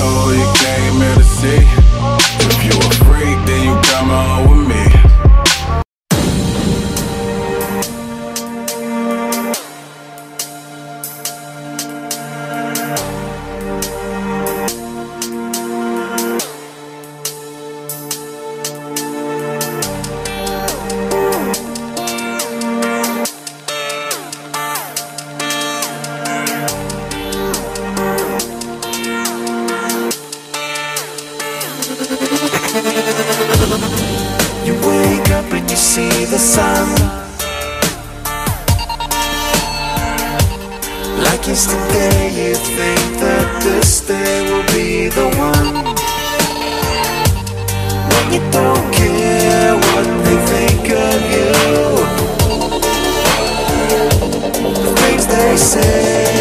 know you came here to see. See the sun. Like yesterday you think that this day will be the one. When you don't care what they think of you. The things they say